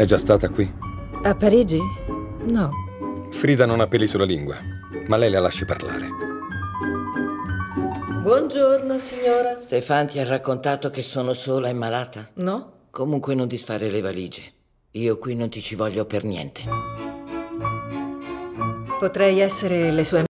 È già stata qui? A Parigi? No. Frida non ha peli sulla lingua, ma lei la lasci parlare. Buongiorno, signora. Stefan ti ha raccontato che sono sola e malata? No? Comunque non disfare le valigie. Io qui non ti ci voglio per niente. Potrei essere le sue